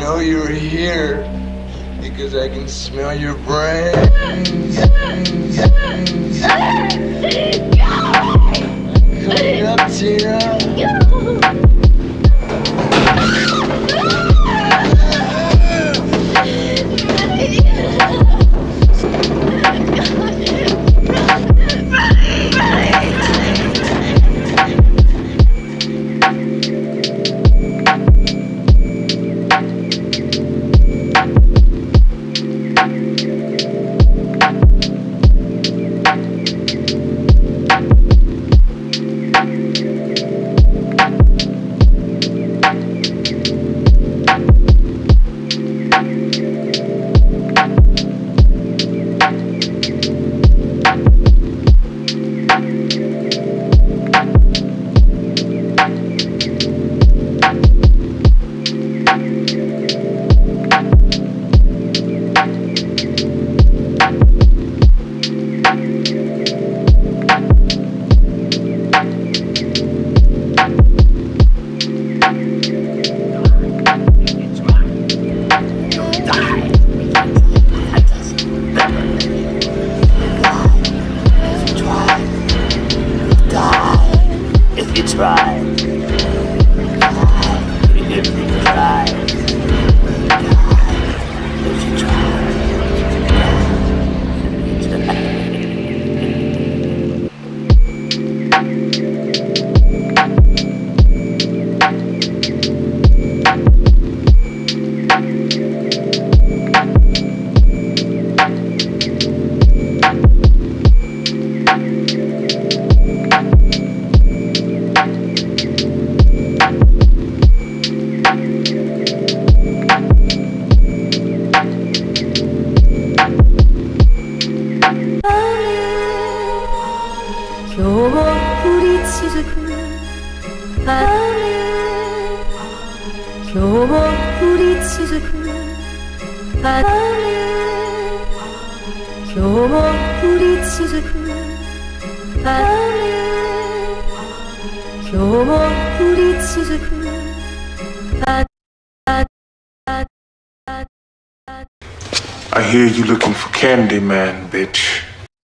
know you're here because I can smell your brains. Coming up, Tina. 겨우 불이 지르고 바람에 겨우 불이 지르고 바람에 겨우 불이 지르고 바람에 겨우 불이 지르고 바람에 I hear you looking for Candyman, bitch.